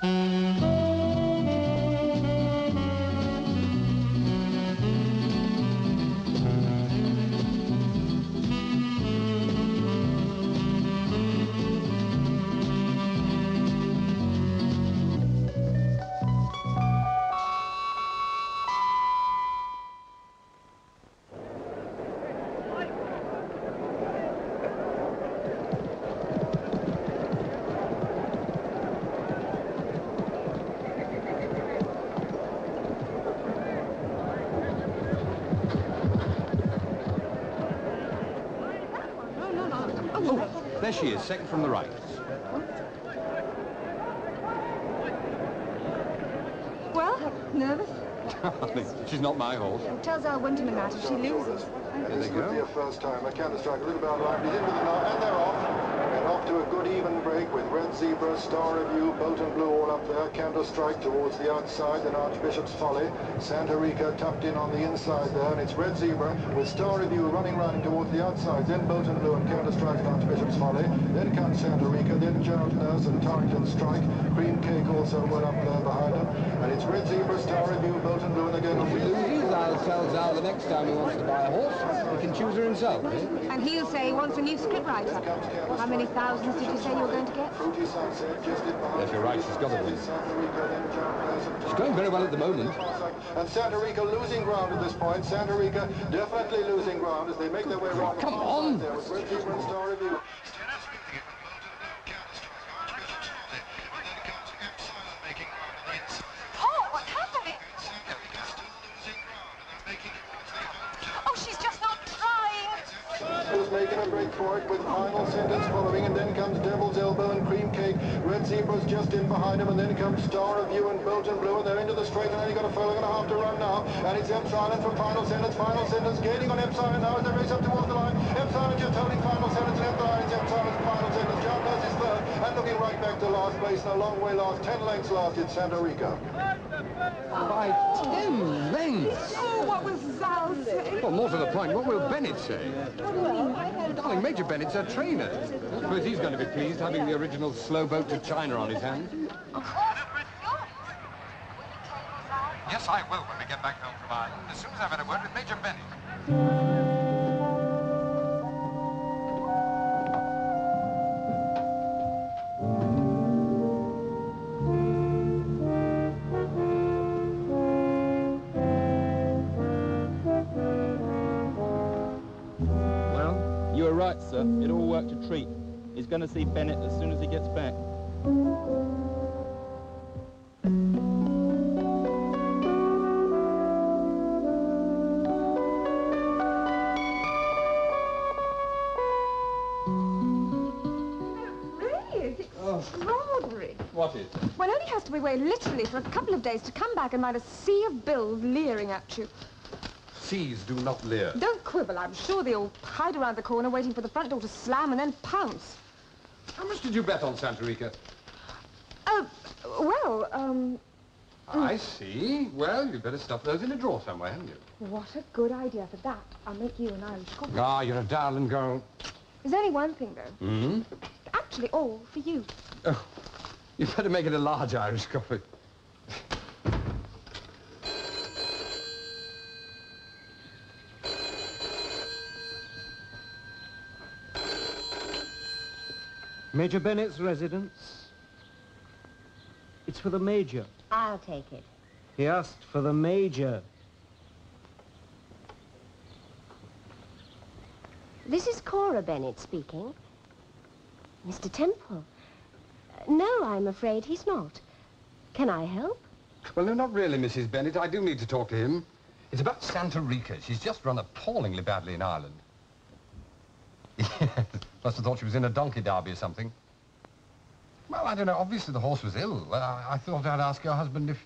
Música There she is, second from the right. Well, nervous? She's not my horse. Tells our Winterman that if she loses. There they go. Your first time. I can strike a little bit out of line. He's into the knot, and they're off. And off to a good even break with Red Zebra, Star Review, and Blue all up there. Canter Strike towards the outside, then Archbishop's Folly. Santa Rica tucked in on the inside there, and it's Red Zebra with Star Review running round towards the outside. Then Bolton Blue and Canter Strike and Archbishop's Folly. Then comes Santa Rica, then Gerald Nurse and Torrington Strike. Cream Cake also well up there behind them. And it's Red Zebra, Star Review, Bolton Blue, and they're going to loses, I'll tell Zal the next time he wants to buy a horse, he can choose her himself, eh? And he'll say he wants a new scriptwriter. How many thousands did you say you were going to get? Fruity Sunset just in behind. Yes, you're right, she's got to win. Santa Rica, then John Nurse She's going very well at the moment. And Santa Rica losing ground at this point. Santa Rica definitely losing ground as they make their way around. Come on. Break with final sentence following, and then comes Devil's Elbow and Cream Cake. Red Zebra's just in behind him, and then comes Star of You and Bolton Blue, and they're into the straight, and only got a furlong and a half to run now. And it's Epsilon from final sentence, final sentence, gaining on Epsilon now as they race up towards the line. Epsilon just holding final sentence, and Epsilon is Epsilon's final sentence. John and looking right back to last place, and a long way last, 10 lengths last, it's Santa Rica. By ten lengths! Oh, what was Zal saying? Well, more to the point, what will Bennett say? Darling, Major Bennett's a trainer. I suppose he's going to be pleased having the original slow boat to China on his hands. Yes, I will when we get back home from Ireland, as soon as I've had a word with Major Bennett. He's going to see Bennett as soon as he gets back. Really? It's oh. extraordinary. What is? One only has to be away literally for a couple of days to come back and find a sea of bills leering at you. Seas do not leer. Don't quibble. I'm sure they all hide around the corner waiting for the front door to slam and then pounce. How much did you bet on Santa Rica? Oh, well, um, I see. Well, you'd better stuff those in a drawer somewhere, hadn't you? what a good idea for that. I'll make you an Irish coffee. Ah, you're a darling girl. There's only one thing, though. Hmm? Actually, all for you. Oh, you'd better make it a large Irish coffee. Major Bennett's residence? It's for the Major. I'll take it. He asked for the Major. This is Cora Bennett speaking. Mr. Temple. Uh, No, I'm afraid he's not. Can I help? Well, no, not really, Mrs. Bennett. I do need to talk to him. It's about Santa Rica. She's just run appallingly badly in Ireland. Must have thought she was in a donkey derby or something. Well, I don't know. Obviously, the horse was ill. Well, I, I thought I'd ask your husband if...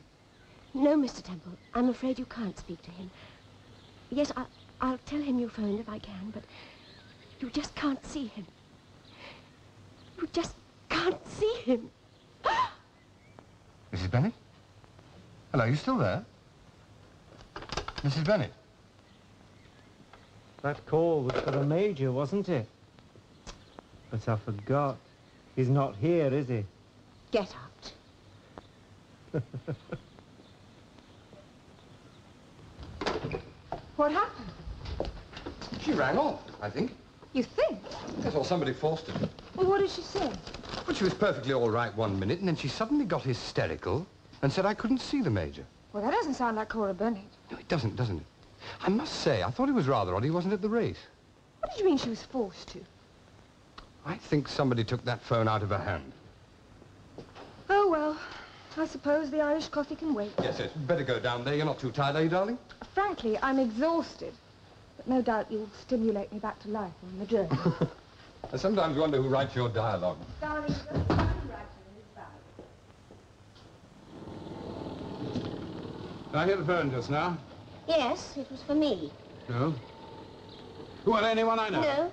No, Mr. Temple. I'm afraid you can't speak to him. Yes, I, I'll tell him you phoned if I can, but you just can't see him. You just can't see him. Mrs. Bennett? Hello, you still there? Mrs. Bennett? That call was for the Major, wasn't it? But I forgot. He's not here, is he? Get out. What happened? She rang off, I think. You think? Yes, or somebody forced her. Well, what did she say? But she was perfectly all right one minute, and then she suddenly got hysterical and said I couldn't see the Major. Well, that doesn't sound like Cora Bennett. No, it doesn't, doesn't it? I must say, I thought it was rather odd he wasn't at the race. What did you mean she was forced to? I think somebody took that phone out of her hand. Oh, well, I suppose the Irish coffee can wait. Yes, yes, better go down there. You're not too tired, are you, darling? Frankly, I'm exhausted. But no doubt you'll stimulate me back to life on the journey. I sometimes wonder who writes your dialogue. Darling, just find writing in his bag. Did I hear the phone just now? Yes, it was for me. No. Who are anyone I know? No,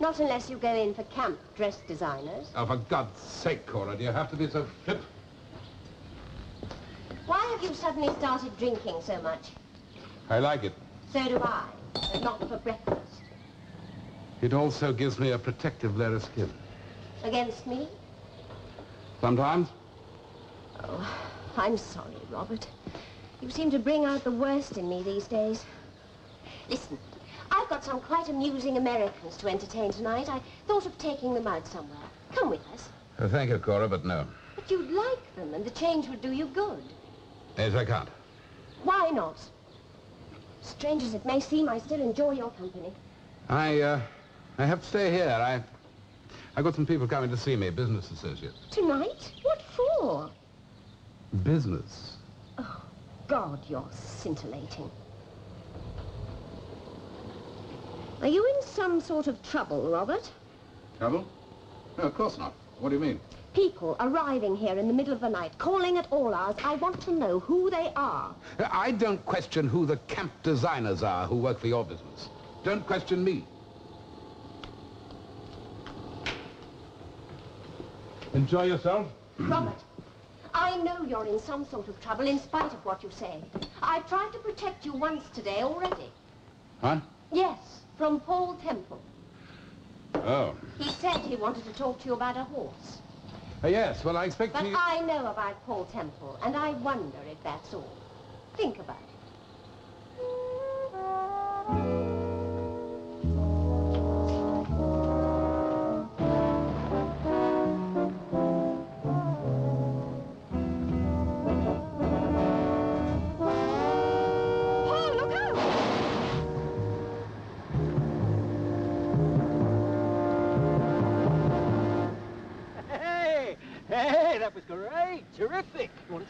not unless you go in for camp dress designers. Oh, for God's sake, Cora, do you have to be so flip? Why have you suddenly started drinking so much? I like it. So do I, but not for breakfast. It also gives me a protective layer of skin. Against me? Sometimes. Oh, I'm sorry, Robert. You seem to bring out the worst in me these days. Listen, I've got some quite amusing Americans to entertain tonight. I thought of taking them out somewhere. Come with us. Uh, thank you, Cora, but no. But you'd like them, and the change would do you good. Yes, I can't. Why not? Strange as it may seem, I still enjoy your company. I, uh, I have to stay here. I, I got some people coming to see me, business associates. Tonight? What for? Business? Oh, God, you're scintillating. Are you in some sort of trouble, Robert? Trouble? No, of course not. What do you mean? People arriving here in the middle of the night, calling at all hours. I want to know who they are. I don't question who the camp designers are who work for your business. Don't question me. Enjoy yourself. Robert, I know you're in some sort of trouble in spite of what you say. I've tried to protect you once today already. Huh? Yes, from Paul Temple. Oh. He said he wanted to talk to you about a horse. Uh, yes, well, I expect But he... I know about Paul Temple, and I wonder if that's all. Think about it.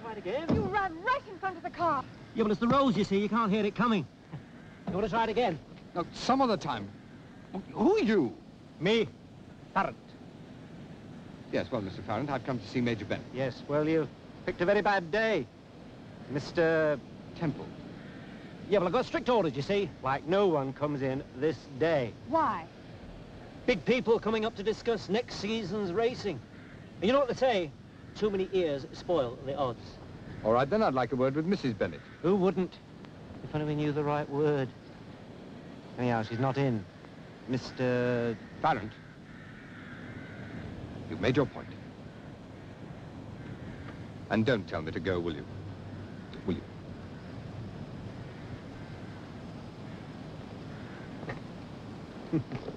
Try it again? You ran right in front of the car. Yeah, but it's the rose, you see. You can't hear it coming. You want to try it again? No, some other time. Who are you? Me, Farrant. Yes, well, Mr. Farrant, I've come to see Major Bennett. Yes, well, you've picked a very bad day. Mr. Temple. Yeah, well, I've got strict orders, you see. Like no one comes in this day. Why? Big people coming up to discuss next season's racing. And you know what they say? Too many ears spoil the odds. All right, then I'd like a word with Mrs. Bennett. Who wouldn't? If only we knew the right word. Anyhow, she's not in. Mr... Farrant, you've made your point. And don't tell me to go, will you? Will you?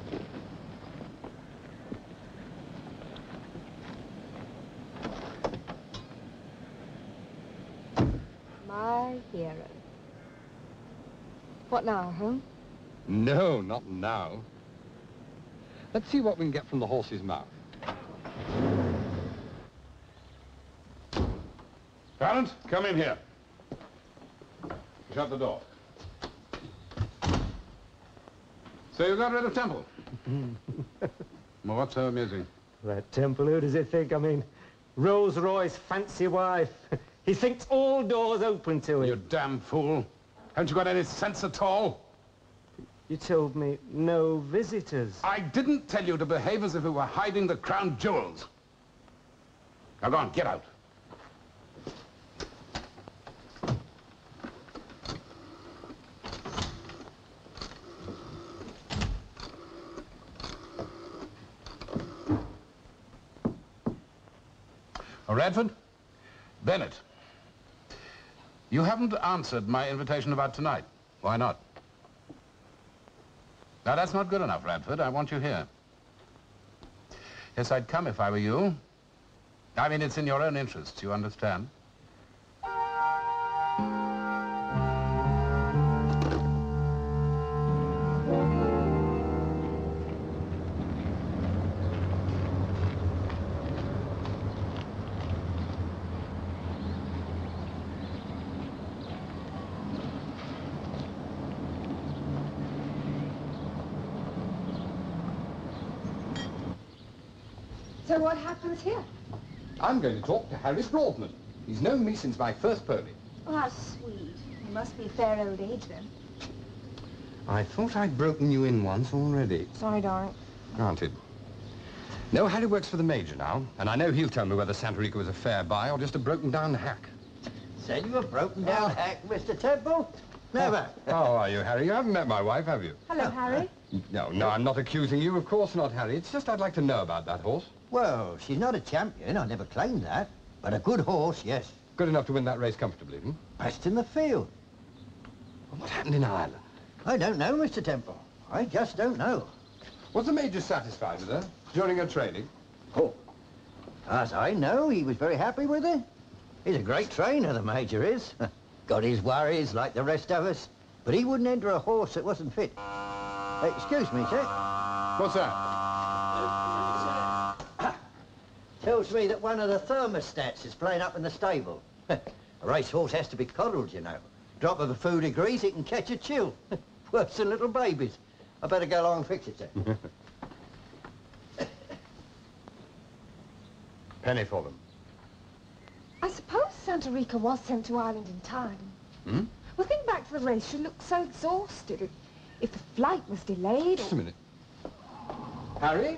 My hero. What now, Holmes? No, not now. Let's see what we can get from the horse's mouth. Farrant, come in here. Shut the door. So you got rid of Temple? well, what's so amusing? That Temple, who does he think? I mean, Rolls-Royce fancy wife. He thinks all doors open to him. You damn fool. Haven't you got any sense at all? You told me no visitors. I didn't tell you to behave as if we were hiding the crown jewels. Now go on, get out. Radford? Bennett. You haven't answered my invitation about tonight. Why not? Now, that's not good enough, Radford. I want you here. Yes, I'd come if I were you. I mean, it's in your own interests, you understand? So what happens here? I'm going to talk to Harris Broadman. He's known me since my first pony. Oh, how sweet. You must be a fair old age then. I thought I'd broken you in once already. Sorry, darling. Granted. No, Harry works for the Major now, and I know he'll tell me whether Santa Rica was a fair buy or just a broken-down hack. Said you were broken down ah. hack, Mr. Temple? Never. Oh, how are you, Harry? You haven't met my wife, have you? Hello, Harry. No, no, I'm not accusing you. Of course not, Harry. It's just I'd like to know about that horse. Well, she's not a champion. I never claimed that. But a good horse, yes. Good enough to win that race comfortably, hmm? Best in the field. What happened in Ireland? I don't know, Mr. Temple. I just don't know. Was the Major satisfied with her during her training? Oh, as I know, he was very happy with her. He's a great trainer, the Major is. Got his worries like the rest of us. But he wouldn't enter a horse that wasn't fit. Excuse me, sir. What's that? Tells me that one of the thermostats is playing up in the stable. a racehorse has to be coddled, you know. Drop of a few degrees, it can catch a chill. Worse than little babies. I better go along and fix it, sir. Penny for them. I suppose Santa Rica was sent to Ireland in time. Hmm? Well, think back to the race. She looked so exhausted. If, if the flight was delayed Just a minute. Harry?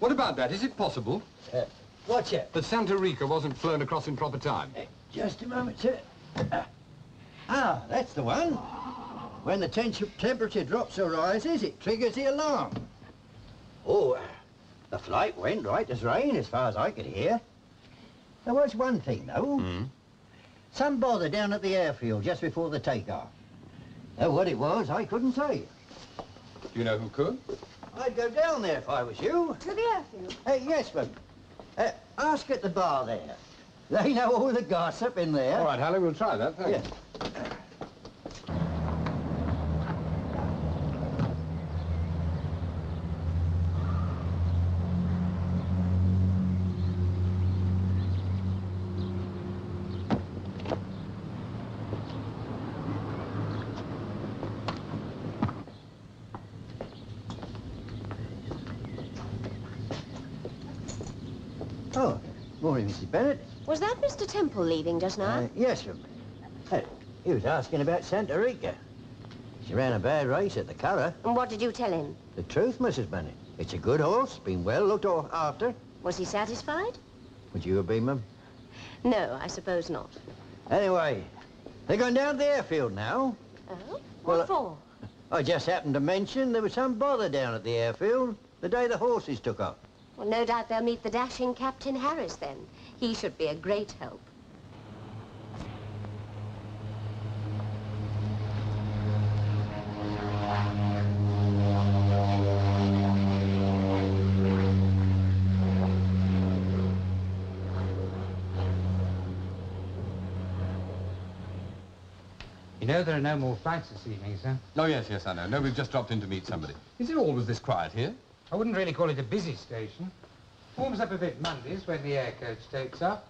What about that? Is it possible Uh, watch it. that Santa Rica wasn't flown across in proper time? Uh, just a moment, sir. Uh, ah, that's the one. When the temp temperature drops or rises, it triggers the alarm. Oh, uh, the flight went right as rain, as far as I could hear. There was one thing, though. Hmm? Some bother down at the airfield just before the takeoff. Now, what it was, I couldn't say. Do you know who could? I'd go down there if I was you. To the airfield. Hey, yes, but Uh, ask at the bar there. They know all the gossip in there. All right, Harry, we'll try that. Thanks. Yeah. Oh, morning, Mrs. Bennett. Was that Mr. Temple leaving just now? Uh, yes, ma'am. Uh, he was asking about Santa Rica. She ran a bad race at the Curragh. and what did you tell him? The truth, Mrs. Bennett. It's a good horse, been well looked after. Was he satisfied? Would you have been, ma'am? No, I suppose not. Anyway, they're going down to the airfield now. Oh? Well, What for? I just happened to mention there was some bother down at the airfield the day the horses took off. Well, no doubt they'll meet the dashing Captain Harris then. He should be a great help. You know there are no more flights this evening, sir. Oh, yes, yes, I know. No, we've just dropped in to meet somebody. Is it always this quiet here? I wouldn't really call it a busy station. Warms up a bit Mondays when the air coach takes off.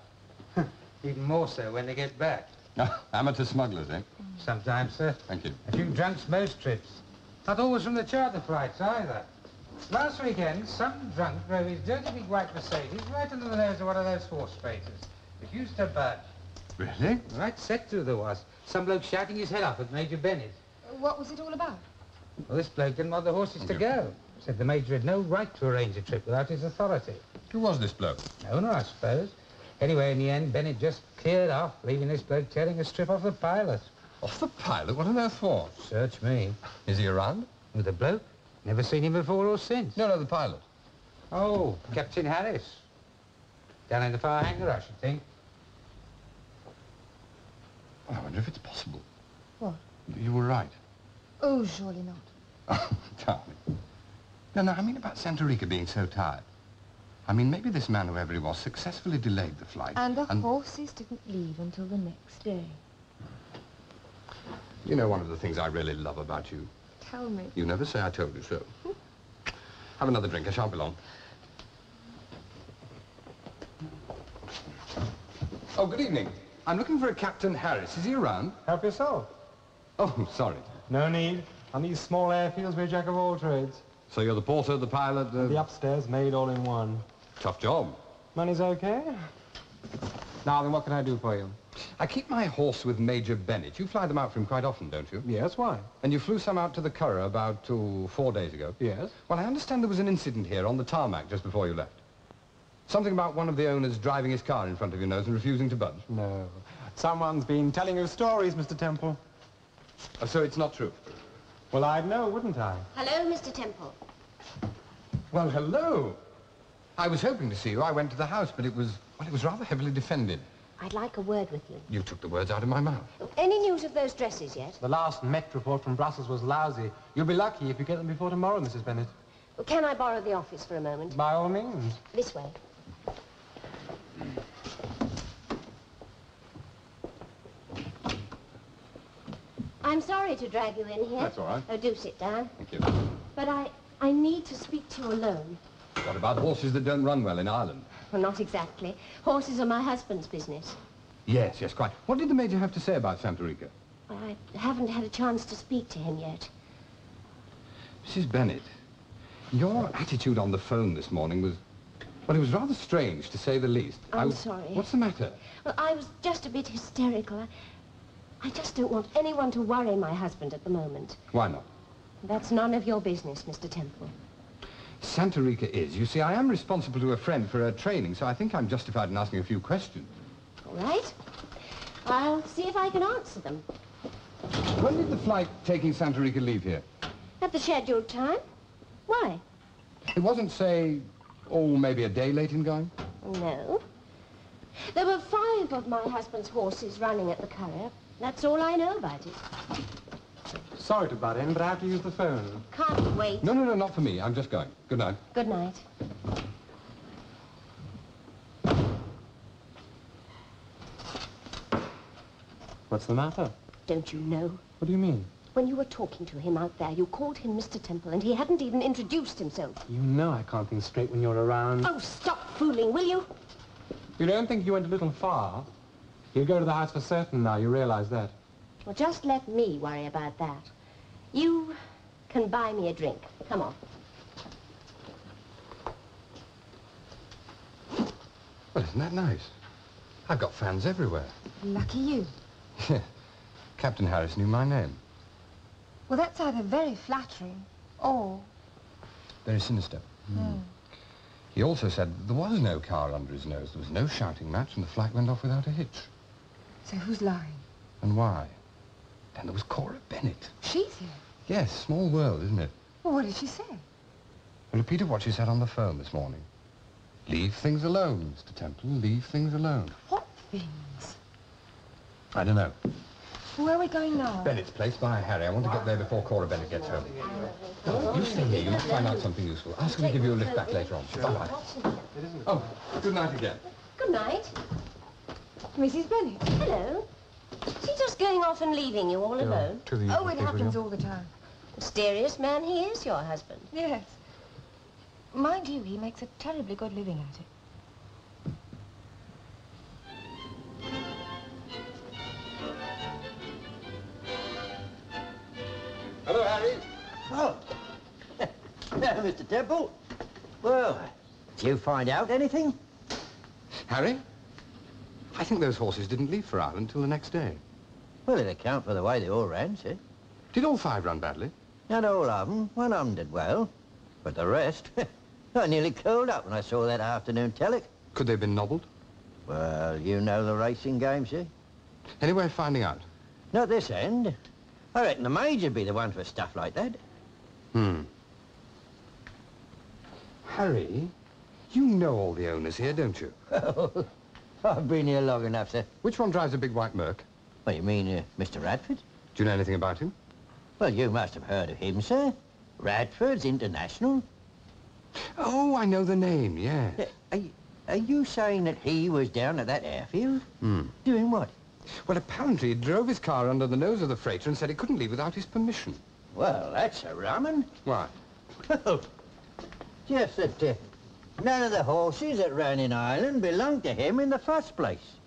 Even more so when they get back. Oh, amateur smugglers, eh? Sometimes, sir. Thank you. A few drunks most trips. Not always from the charter flights either. Last weekend, some drunk drove his dirty big white Mercedes right under the nose of one of those horse racers. Refused to budge. Really? Right set through there was. Some bloke shouting his head off at Major Bennett. What was it all about? Well, this bloke didn't want the horses to go. Said the Major had no right to arrange a trip without his authority. Who was this bloke? Owner, I suppose. Anyway, in the end, Bennett just cleared off, leaving this bloke tearing a strip off the pilot. Off the pilot? What on earth for? Search me. Is he around? With the bloke? Never seen him before or since. No, no, the pilot. Oh, Captain Harris. Down in the far hangar, I should think. I wonder if it's possible. What? You were right. Oh, surely not. Oh, darling. No, no, I mean about Santa Rica being so tired. I mean, maybe this man, whoever he was, successfully delayed the flight. And the horses didn't leave until the next day. You know one of the things I really love about you? Tell me. You never say I told you so. Have another drink. I shan't be long. Oh, good evening. I'm looking for a Captain Harris. Is he around? Help yourself. Oh, sorry. No need. On these small airfields, we're jack of all trades. So you're the porter, the pilot, the... The upstairs maid all in one. Tough job. Money's okay? Now then, what can I do for you? I keep my horse with Major Bennett. You fly them out for him quite often, don't you? Yes, why? And you flew some out to the Curragh about oh, four days ago? Yes. Well, I understand there was an incident here on the tarmac just before you left. Something about one of the owners driving his car in front of your nose and refusing to budge. No. Someone's been telling you stories, Mr. Temple. Oh, so it's not true? Well, I'd know, wouldn't I? Hello, Mr. Temple. Well, hello. I was hoping to see you. I went to the house, but it was, well, it was rather heavily defended. I'd like a word with you. You took the words out of my mouth. Oh, any news of those dresses yet? The last Met report from Brussels was lousy. You'll be lucky if you get them before tomorrow, Mrs. Bennett. Well, Can I borrow the office for a moment? By all means. This way. I'm sorry to drag you in here. That's all right. Oh, do sit down. Thank you. But I, I need to speak to you alone. What about horses that don't run well in Ireland? Well, not exactly. Horses are my husband's business. Yes, yes, quite. What did the Major have to say about Santa Rica? Well, I haven't had a chance to speak to him yet. Mrs. Bennett, your attitude on the phone this morning was, well, it was rather strange, to say the least. I'm was- sorry. What's the matter? Well, I was just a bit hysterical. I, I just don't want anyone to worry my husband at the moment. Why not? That's none of your business, Mr. Temple. Santa Rica is. You see, I am responsible to a friend for her training, so I think I'm justified in asking a few questions. All right? I'll see if I can answer them. When did the flight taking Santa Rica leave here? At the scheduled time? Why? It wasn't, say, oh, maybe a day late in going? No. There were five of my husband's horses running at the Curragh. That's all I know about it. Sorry to butt in, but I have to use the phone. Can't wait. No, no, no, not for me. I'm just going. Good night. Good night. What's the matter? Don't you know? What do you mean? When you were talking to him out there, you called him Mr. Temple, and he hadn't even introduced himself. You know I can't think straight when you're around. Oh, stop fooling, will you? You don't think you went a little far? He'll go to the house for certain now, you realize that. Well, just let me worry about that. You can buy me a drink. Come on. Well, isn't that nice? I've got fans everywhere. Lucky you. Yeah. Captain Harris knew my name. Well, that's either very flattering or... Very sinister. Hmm. Hmm. He also said there was no car under his nose. There was no shouting match, and the flight went off without a hitch. So who's lying? And why? Then there was Cora Bennett. She's here. Yes, small world, isn't it? Well, what did she say? Well, repeated what she said on the phone this morning. Leave things alone, Mr. Temple. Leave things alone. What things? I don't know. Where are we going now? Bennett's place by Harry. I want to get there before Cora Bennett gets home. No, you stay here. You must find out something useful. Ask her to give you a lift back later on. Bye-bye. Oh, good night again. Good night. Mrs. Bennett. Hello. Is he just going off and leaving you all alone? To the Oh, it happens all the time. Mysterious man he is, your husband. Yes. Mind you, he makes a terribly good living at it. Hello, Harry. Oh. Hello, Mr. Temple. Well, did you find out anything? Harry? I think those horses didn't leave for Ireland till the next day. Well, it account for the way they all ran, sir. Did all five run badly? Not all of them. One of them did well. But the rest, I nearly curled up when I saw that afternoon telic. Could they have been nobbled? Well, you know the racing game, sir. Any way of finding out? Not this end. I reckon the Major'd be the one for stuff like that. Hmm. Harry, you know all the owners here, don't you? I've been here long enough, sir. Which one drives a big white Merc? What, you mean uh, Mr. Radford? Do you know anything about him? Well, you must have heard of him, sir. Radford's International. Oh, I know the name, yeah. Uh, Are, you- are you saying that he was down at that airfield? Hmm. Doing what? Well, apparently he drove his car under the nose of the freighter and said he couldn't leave without his permission. Well, that's a rum un. Why? Well, just that uh, none of the horses that ran in Ireland belonged to him in the first place.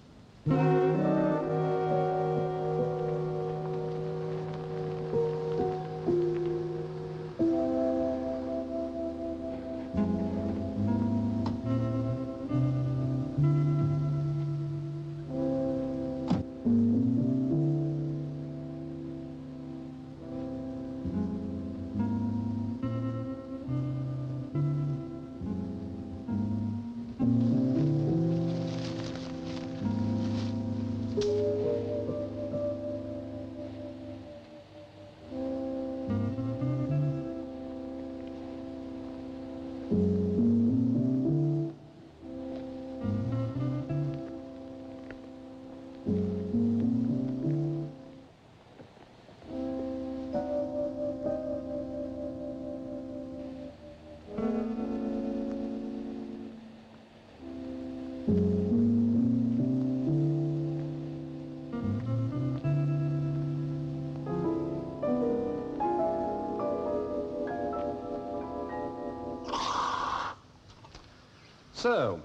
So,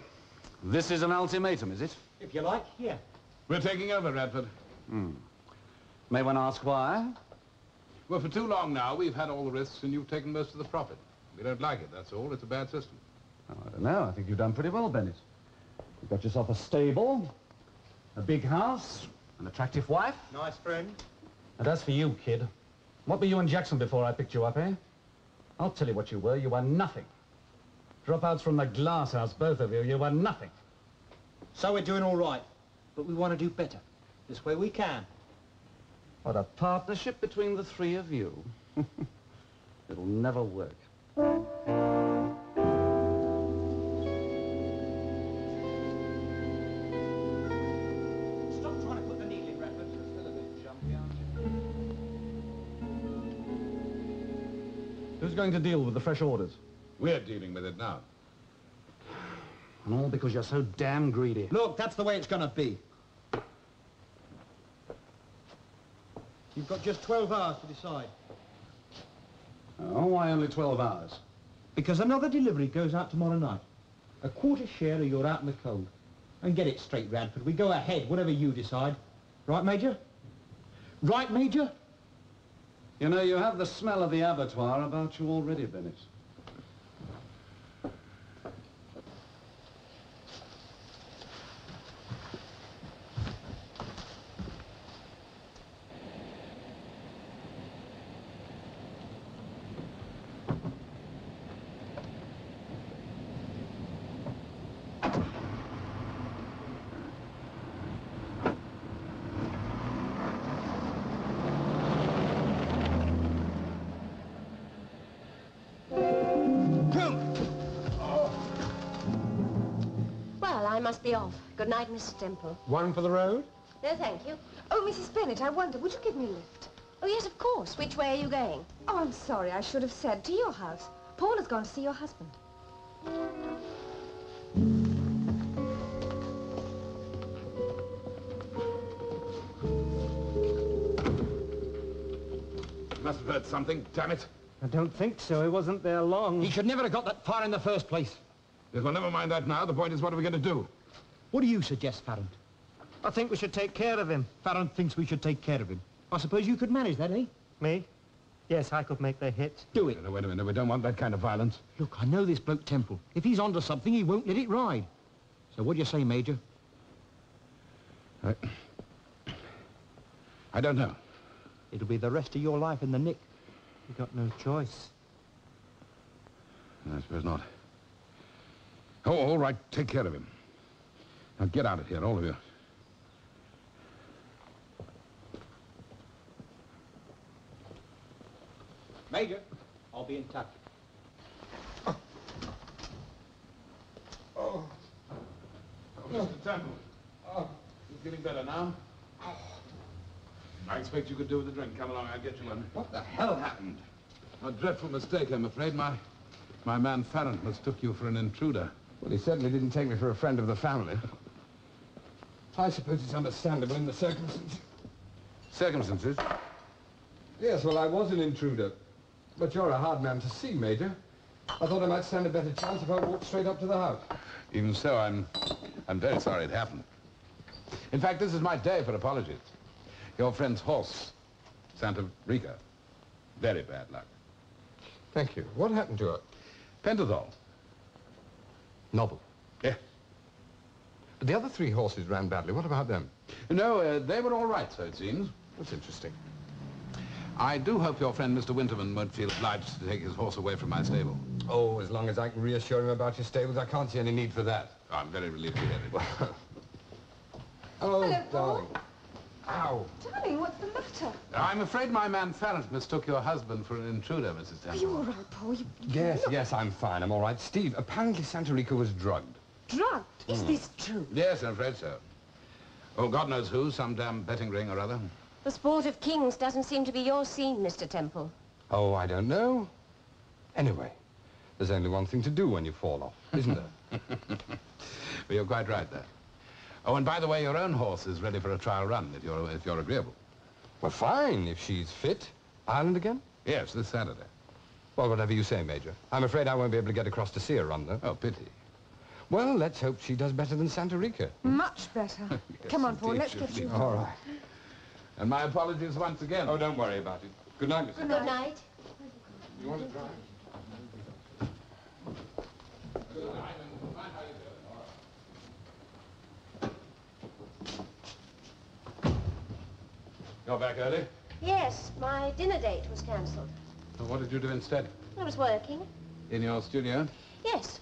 this is an ultimatum, is it? If you like, yeah. We're taking over, Radford. Hmm. May one ask why? Well, for too long now, we've had all the risks and you've taken most of the profit. We don't like it, that's all. It's a bad system. Oh, I don't know. I think you've done pretty well, Bennett. You've got yourself a stable, a big house, an attractive wife. Nice friend. And as for you, kid, what were you in Jackson before I picked you up, eh? I'll tell you what you were. You were nothing. Dropouts from the glass house, both of you. You were nothing. So we're doing all right, but we want to do better. This way we can. What a partnership between the three of you. It'll never work. Stop trying to put the needle in, Radford. Still a bit jumpy, aren't you? Who's going to deal with the fresh orders? We're dealing with it now. And all because you're so damn greedy. Look, that's the way it's going to be. You've got just 12 hours to decide. Oh, why only 12 hours? Because another delivery goes out tomorrow night. A quarter share or you're out in the cold. And get it straight, Radford. We go ahead, whatever you decide. Right, Major? Right, Major? You know, you have the smell of the abattoir about you already, Bennett. Be off. Good night, Mr. Temple. One for the road? No, thank you. Oh, Mrs. Bennett, I wonder, would you give me a lift? Oh, yes, of course. Which way are you going? Oh, I'm sorry, I should have said. To your house. Paul has gone to see your husband. You must have heard something, damn it. I don't think so. He wasn't there long. He should never have got that far in the first place. Yes, well, never mind that now. The point is, what are we going to do? What do you suggest, Farrant? I think we should take care of him. Farrant thinks we should take care of him. I suppose you could manage that, eh? Me? Yes, I could make the hit. Do it. No, wait a minute. We don't want that kind of violence. Look, I know this bloke Temple. If he's onto something, he won't let it ride. So what do you say, Major? I... I don't know. It'll be the rest of your life in the nick. You got no choice. I suppose not. Oh, all right. Take care of him. Now get out of here, all of you. Major, I'll be in touch. Oh, Mr. Temple. Oh, he's getting better now. I expect you could do with a drink. Come along, I'll get you one. What the hell happened? A dreadful mistake, I'm afraid. My, my man Farrant mistook you for an intruder. Well, he certainly didn't take me for a friend of the family. I suppose it's understandable in the circumstances. Circumstances? Yes, well, I was an intruder. But you're a hard man to see, Major. I thought I might stand a better chance if I walked straight up to the house. Even so, I'm, I'm very sorry it happened. In fact, this is my day for apologies. Your friend's horse, Santa Rica. Very bad luck. Thank you. What happened to her? Pentothal. Novel. Yeah. But the other three horses ran badly. What about them? No, uh, they were all right, so it seems. That's interesting. I do hope your friend Mr. Winterman won't feel obliged to take his horse away from my stable. Oh, as long as I can reassure him about your stables, I can't see any need for that. Oh, I'm very relieved to hear it. oh, Hello, Paul. darling. Ow. Darling, what's the matter? I'm afraid my man Farrant mistook your husband for an intruder, Mrs. Are Temple. you all right, Paul? You Yes, yes, I'm fine. I'm all right. Steve, apparently Santa Rica was drugged. Drugged? Is hmm. this true? Yes, I'm afraid so. Oh, God knows who, some damn betting ring or other. The sport of kings doesn't seem to be your scene, Mr. Temple. Oh, I don't know. Anyway, there's only one thing to do when you fall off, isn't there? Well, you're quite right there. Oh, and by the way, your own horse is ready for a trial run, if you're, if you're agreeable. well, fine, if she's fit. Ireland again? Yes, this Saturday. Well, whatever you say, Major. I'm afraid I won't be able to get across to see her run, though. Oh, pity. Well, let's hope she does better than Santa Rica. Much better. Come on, Paul, let's get you be. All right. And my apologies once again. Oh, don't worry about it. Good night, Mr. Good night. You want to drive? You're back early? Yes, my dinner date was cancelled. Well, what did you do instead? I was working. In your studio? Yes,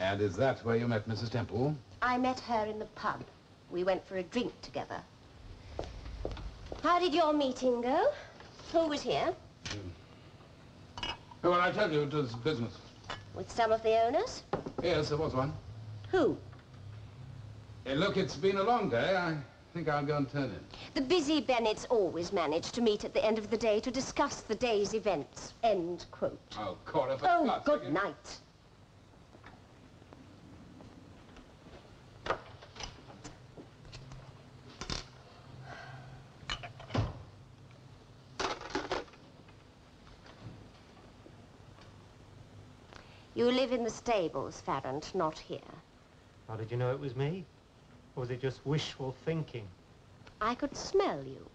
And is that where you met Mrs. Temple? I met her in the pub. We went for a drink together. How did your meeting go? Who was here? Oh, well, I told you it was business. With some of the owners? Yes, there was one. Who? Hey, look, it's been a long day. I think I'll go and turn in. The busy Bennetts always manage to meet at the end of the day to discuss the day's events. End quote. Oh, Cora, for Oh, good night. You live in the stables, Farrant, not here. How did you know it was me? Or was it just wishful thinking? I could smell you.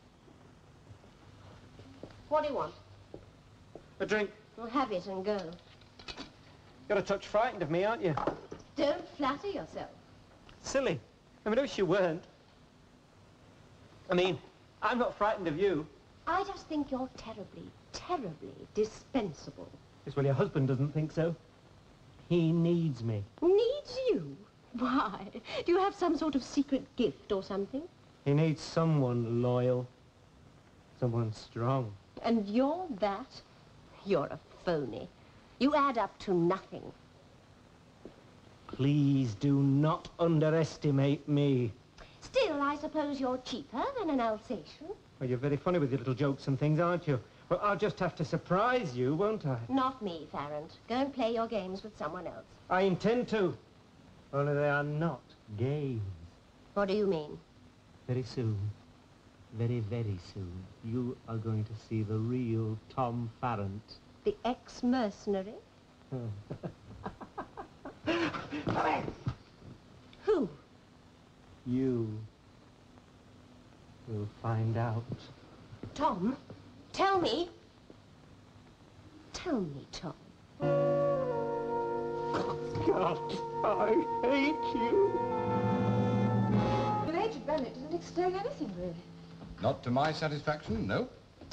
What do you want? A drink. Well, have it and go. You're a touch frightened of me, aren't you? Don't flatter yourself. Silly. I mean, I wish you weren't. I mean, I'm not frightened of you. I just think you're terribly, terribly dispensable. Yes, well, your husband doesn't think so. He needs me. Needs you? Why? Do you have some sort of secret gift or something? He needs someone loyal. Someone strong. And you're that? You're a phony. You add up to nothing. Please do not underestimate me. Still, I suppose you're cheaper than an Alsatian. Well, you're very funny with your little jokes and things, aren't you? Well, I'll just have to surprise you, won't I? Not me, Farrant. Go and play your games with someone else. I intend to. Only they are not games. What do you mean? Very soon, very, very soon, you are going to see the real Tom Farrant. The ex-mercenary? Who? You will find out. Tom? Tell me. Tell me, Tom. God, I hate you. Major Bennett doesn't explain anything, really. Not to my satisfaction, no.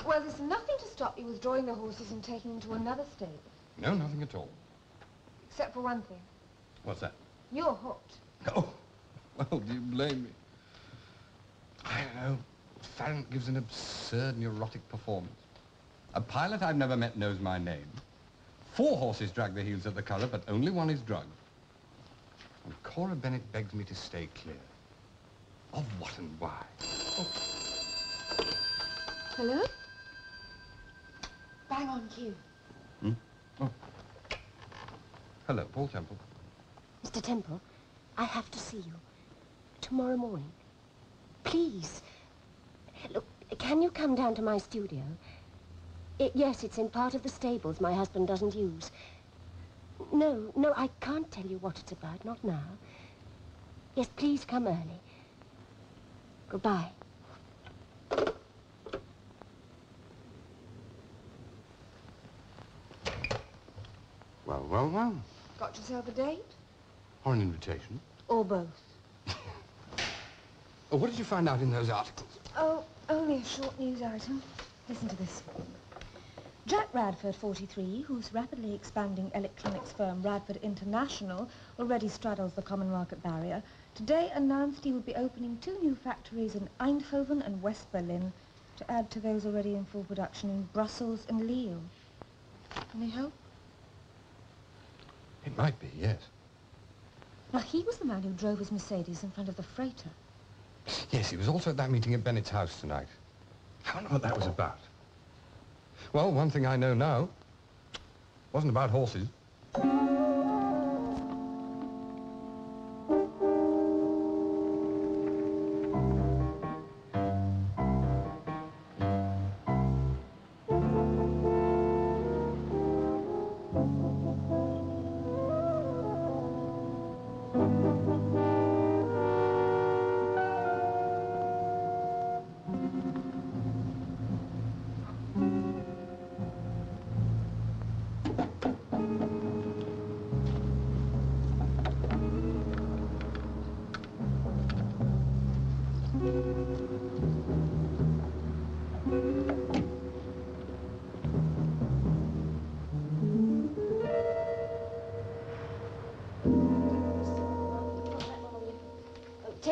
Well, there's nothing to stop you withdrawing the horses and taking them to another stable. No, nothing at all. Except for one thing. What's that? You're hooked. Oh, well, do you blame me? I don't know. Farrant gives an absurd neurotic performance. A pilot I've never met knows my name. Four horses drag their heels at the Curragh, but only one is drugged. And Cora Bennett begs me to stay clear. Of what and why? Hello? Bang on cue. Hmm? Oh. Hello, Paul Temple. Mr. Temple, I have to see you. Tomorrow morning. Please. Look, can you come down to my studio? I- yes, it's in part of the stables my husband doesn't use. No, no, I can't tell you what it's about, not now. Yes, please come early. Goodbye. Well, well, well. Got yourself a date? Or an invitation. Or both? Oh, what did you find out in those articles? Oh, only a short news item. Listen to this. Jack Radford, 43, whose rapidly expanding electronics firm Radford International already straddles the common market barrier, today announced he would be opening two new factories in Eindhoven and West Berlin to add to those already in full production in Brussels and Lille. Any hope? It might be, yes. Now, he was the man who drove his Mercedes in front of the freighter. Yes, he was also at that meeting at Bennett's house tonight. I wonder what that was about. Well, one thing I know now. Wasn't about horses.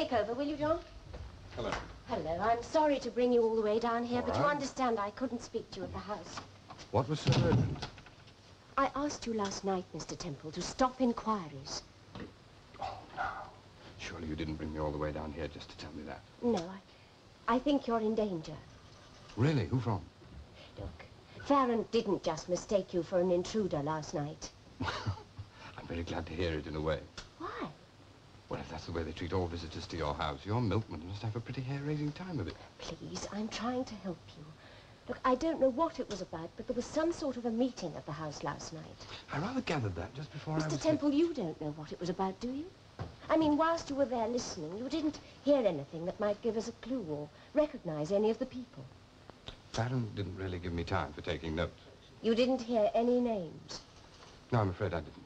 Take over, will you, John? Hello. Hello. I'm sorry to bring you all the way down here, All but you understand I couldn't speak to you at the house. What was so urgent? I asked you last night, Mr. Temple, to stop inquiries. Oh, no. Surely you didn't bring me all the way down here just to tell me that. No, I, I think you're in danger. Really? Who from? Look, Farrant didn't just mistake you for an intruder last night. I'm very glad to hear it in a way. Why? Well, if that's the way they treat all visitors to your house, your milkman must have a pretty hair-raising time of it. Please, I'm trying to help you. Look, I don't know what it was about, but there was some sort of a meeting at the house last night. I rather gathered that just before I Mr. Temple, you don't know what it was about, do you? I mean, whilst you were there listening, you didn't hear anything that might give us a clue or recognize any of the people. Farrant didn't really give me time for taking notes. You didn't hear any names. No, I'm afraid I didn't.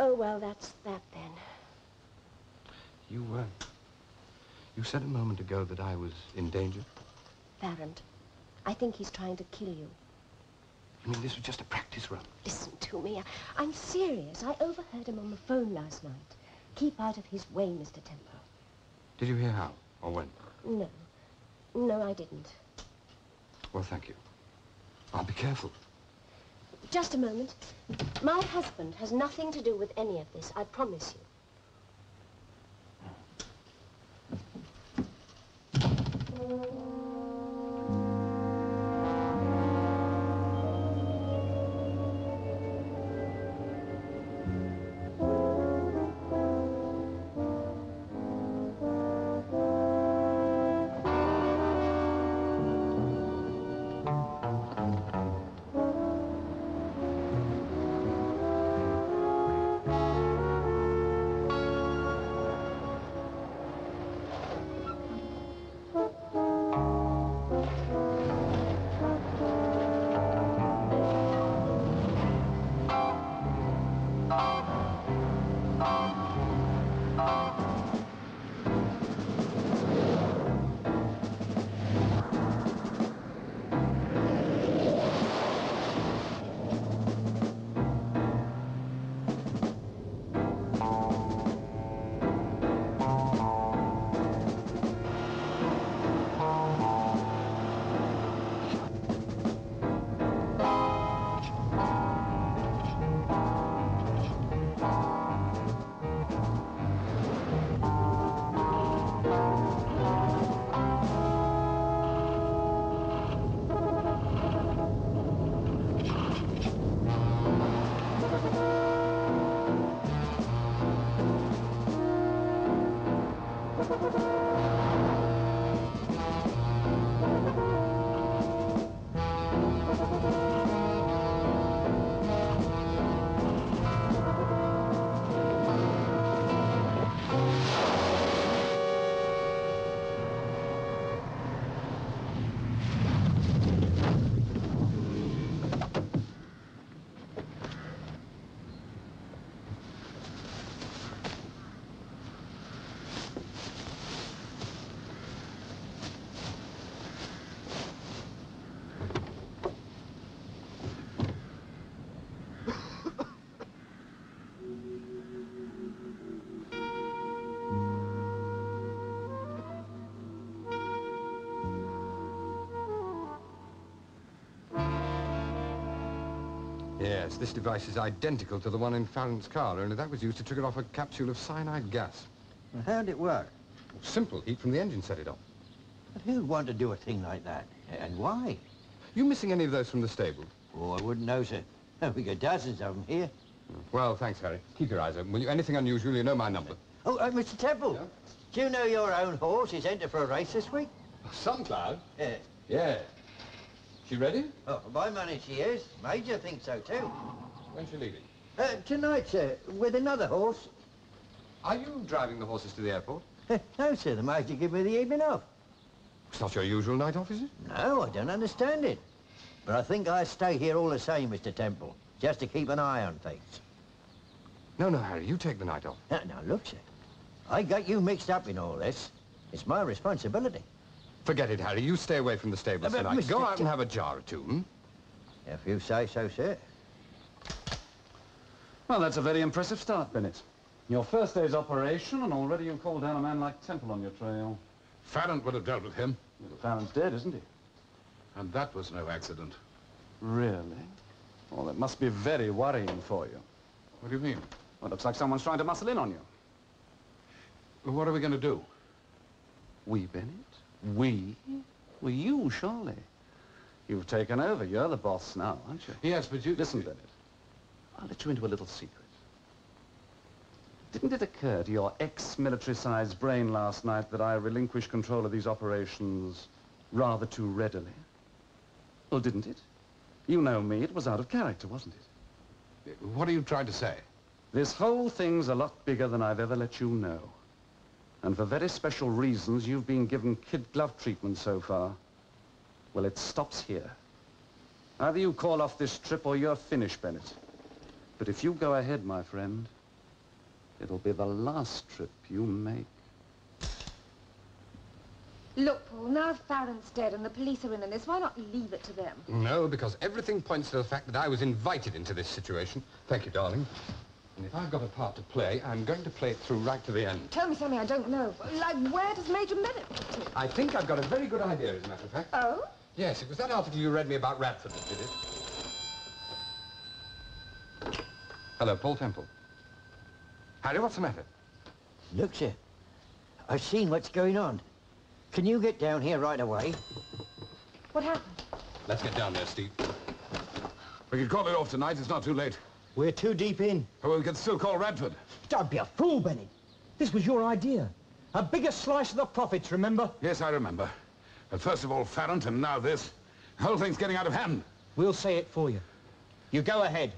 Oh, well, that's that then. You, uh... You said a moment ago that I was in danger. Farrant, I think he's trying to kill you. I mean, this was just a practice run. Listen to me. I, I'm serious. I overheard him on the phone last night. Keep out of his way, Mr. Temple. Did you hear how? Or when? No. No, I didn't. Well, thank you. I'll be careful. Just a moment. My husband has nothing to do with any of this, I promise you. Hmm. Yes, this device is identical to the one in Farrant's car, only that was used to trigger off a capsule of cyanide gas. And how'd it work? Simple. Heat from the engine set it off. But who'd want to do a thing like that? And why? You missing any of those from the stable? Oh, I wouldn't know, sir. We got dozens of them here. Well, thanks, Harry. Keep your eyes open, will you? Anything unusual, you know my number. Oh, uh, Mr. Temple, do you know your own horse is entered for a race this week? Suncloud? Yeah. Yeah. She ready? Oh, my money she is. Major thinks so too. When's she leaving? Uh, tonight, sir, with another horse. Are you driving the horses to the airport? no, sir, the Major give me the evening off. It's not your usual night off, is it? No, I don't understand it. But I think I stay here all the same, Mr. Temple, just to keep an eye on things. No, no, Harry, you take the night off. Now, now look, sir, I got you mixed up in all this. It's my responsibility. Forget it, Harry. You stay away from the stables Uh, tonight. Mr. Go out and have a jar or two, hmm? If you say so, sir. Well, that's a very impressive start, Bennett. Your first day's operation, and already you've called down a man like Temple on your trail. Farrant would have dealt with him. Well, Farrant's dead, isn't he? And that was no accident. Really? Well, that must be very worrying for you. What do you mean? Well, it looks like someone's trying to muscle in on you. Well, what are we going to do? We, Bennett? We? Well, you, surely. You've taken over. You're the boss now, aren't you? Yes, but you... Listen, Bennett. I'll let you into a little secret. Didn't it occur to your ex-military-sized brain last night that I relinquished control of these operations rather too readily? Well, didn't it? You know me. It was out of character, wasn't it? What are you trying to say? This whole thing's a lot bigger than I've ever let you know. And for very special reasons, you've been given kid glove treatment so far. Well, it stops here. Either you call off this trip or you're finished, Bennett. But if you go ahead, my friend, it'll be the last trip you make. Look, Paul, now Farrant's dead and the police are in on this, why not leave it to them? No, because everything points to the fact that I was invited into this situation. Thank you, darling. And if I've got a part to play, I'm going to play it through right to the end. Tell me something I don't know. Like, where does Major Bennett fit in? I think I've got a very good idea, as a matter of fact. Oh? Yes, it was that article you read me about Radford that did it. Hello, Paul Temple. Harry, what's the matter? Look, sir, I've seen what's going on. Can you get down here right away? What happened? Let's get down there, Steve. We could call it off tonight. It's not too late. We're too deep in. Well, we could still call Radford. Don't be a fool, Bennett. This was your idea. A bigger slice of the profits, remember? Yes, I remember. But first of all, Farrant, and now this. The whole thing's getting out of hand. We'll say it for you. You go ahead.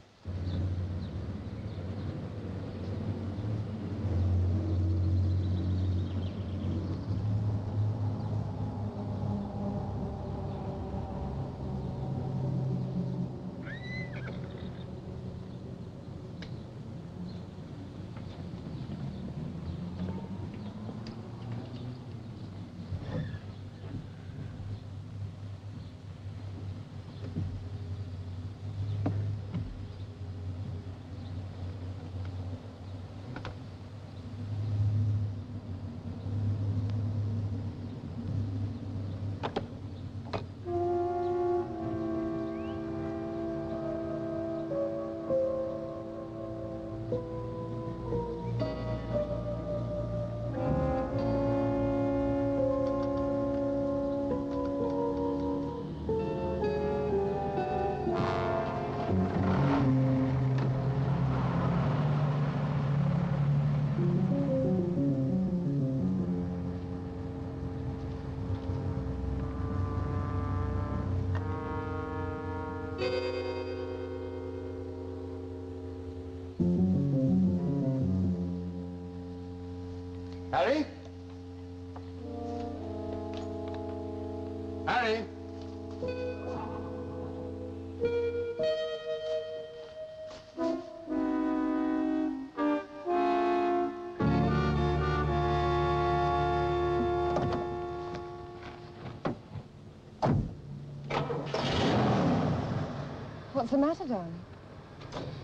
What's the matter, darling?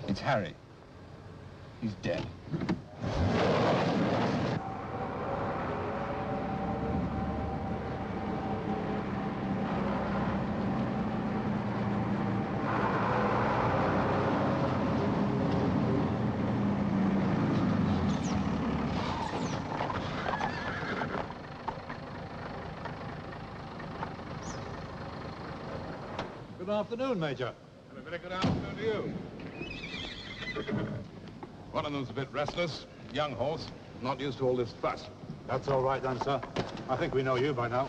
It's Harry. He's dead. Good afternoon, Major. Good afternoon to you. One of them's a bit restless. Young horse. Not used to all this fuss. That's all right then, sir. I think we know you by now.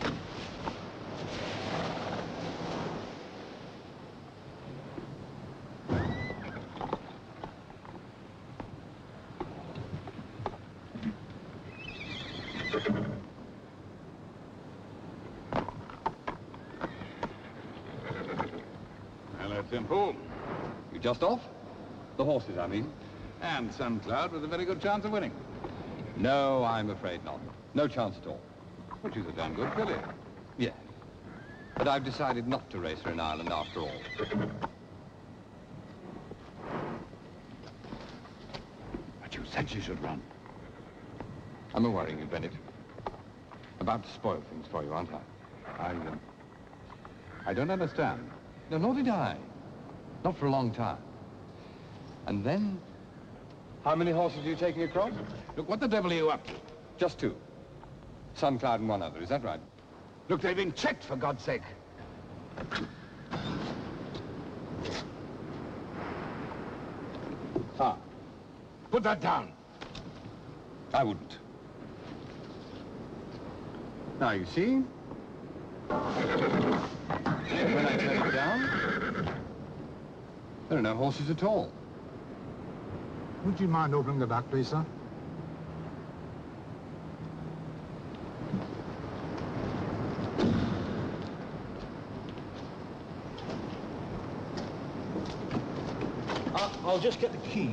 Well, that's simple. You just off? The horses, I mean. And Suncloud with a very good chance of winning. No, I'm afraid not. No chance at all. But she's a damn good filly. Yes. But I've decided not to race her in Ireland after all. But you said she should run. I'm a worrying you, Bennett. About to spoil things for you, aren't I? I, um, I don't understand. No, nor did I. Not for a long time. And then... How many horses are you taking across? Look, what the devil are you up to? Just two. Suncloud and one other, is that right? Look, they've been checked, for God's sake. Ah. Put that down. I wouldn't. Now, you see? when I turn it down, there are no horses at all. Would you mind opening the back, please, sir? I'll just get the key.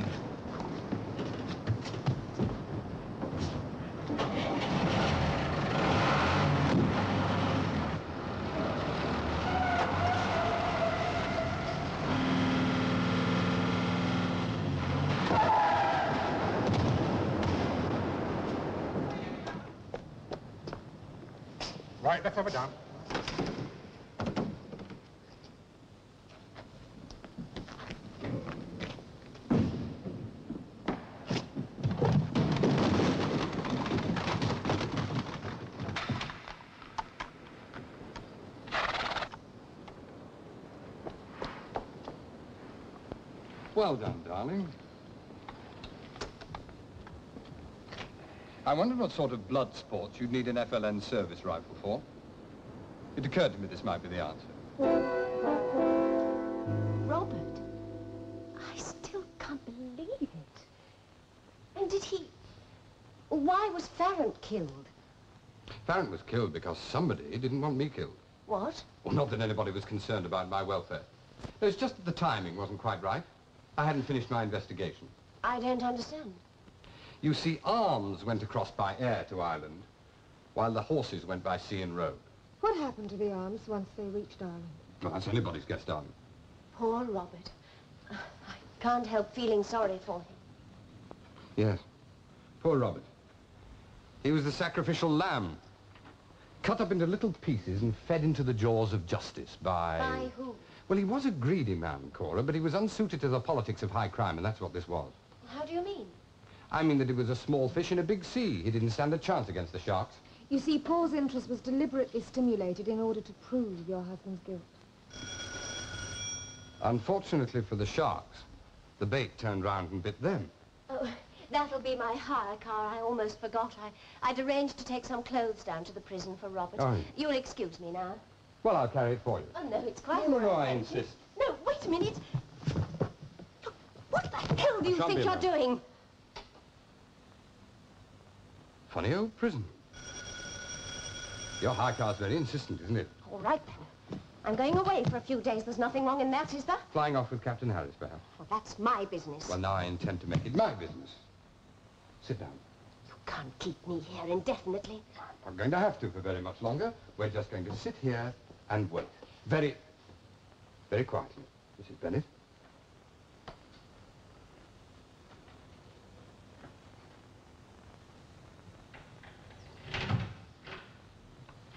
Let's have it down. Well done, darling. I wondered what sort of blood sports you'd need an FLN service rifle for. It occurred to me this might be the answer. Robert, I still can't believe it. And did he... Why was Farrant killed? Farrant was killed because somebody didn't want me killed. What? Well, not that anybody was concerned about my welfare. It was just that the timing wasn't quite right. I hadn't finished my investigation. I don't understand. You see, arms went across by air to Ireland, while the horses went by sea and road. What happened to the arms once they reached Ireland? Well, that's anybody's guess, darling. Poor Robert. I can't help feeling sorry for him. Yes. Poor Robert. He was the sacrificial lamb. Cut up into little pieces and fed into the jaws of justice by... By who? Well, he was a greedy man, Cora, but he was unsuited to the politics of high crime, and that's what this was. How do you mean? I mean that he was a small fish in a big sea. He didn't stand a chance against the sharks. You see, Paul's interest was deliberately stimulated in order to prove your husband's guilt. Unfortunately for the sharks, the bait turned round and bit them. Oh, that'll be my hire car. I almost forgot. I, I'd arranged to take some clothes down to the prison for Robert. Oh. You'll excuse me now. Well, I'll carry it for you. Oh, no, it's quite No, all no, I insist. No, wait a minute. Look, what the hell do you Shan't think you're allowed. doing? Funny old prison. Your high car's very insistent, isn't it? All right, then. I'm going away for a few days. There's nothing wrong in that, is there? Flying off with Captain Harris, perhaps. Well, that's my business. Well, now I intend to make it my business. Sit down. You can't keep me here indefinitely. I'm not going to have to for very much longer. We're just going to sit here and wait. Very, very quietly. Mrs. Bennett.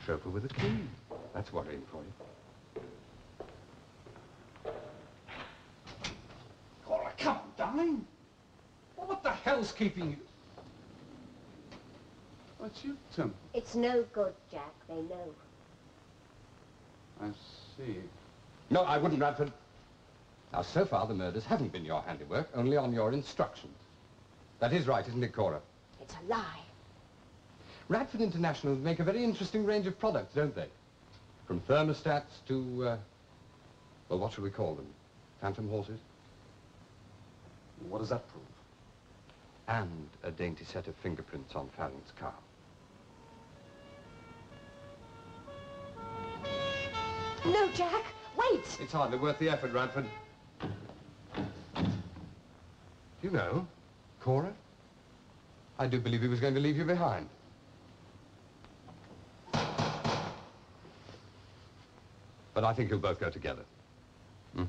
Chauffeur with a key. That's worrying for you. Cora, come on, darling. Well, what the hell's keeping you? What's you, Tim? It's no good, Jack. They know. I see. No, I wouldn't, Radford. Now, so far, the murders haven't been your handiwork, only on your instructions. That is right, isn't it, Cora? It's a lie. Radford International make a very interesting range of products, don't they? From thermostats to, uh, well, what shall we call them? Phantom horses? What does that prove? And a dainty set of fingerprints on Farrant's car. No, Jack. Wait. It's hardly worth the effort, Radford. Do You know, Cora, I do believe he was going to leave you behind. But I think you'll both go together. Hmm?